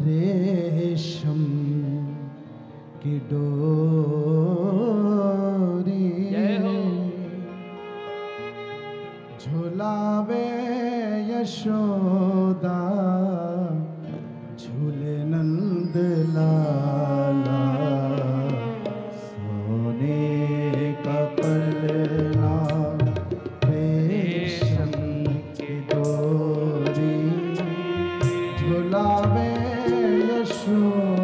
रेशम की डोरी झुलावे Yashoda. Yeshua.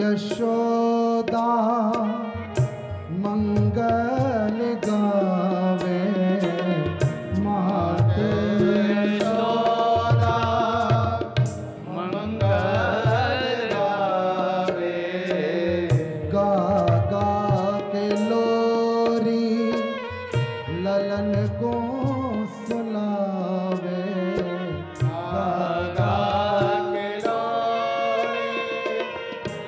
Yashoda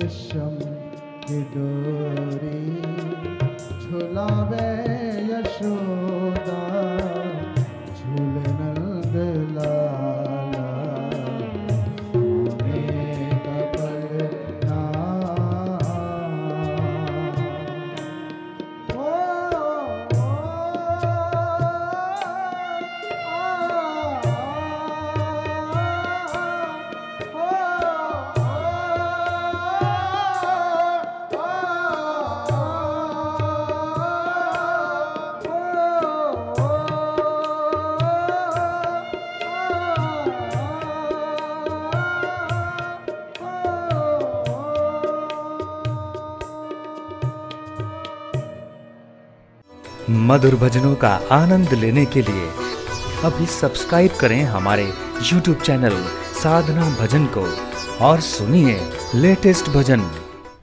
yasham idori chulave yashur मधुर भजनों का आनंद लेने के लिए अभी सब्सक्राइब करें हमारे YouTube चैनल साधना भजन को और सुनिए लेटेस्ट भजन।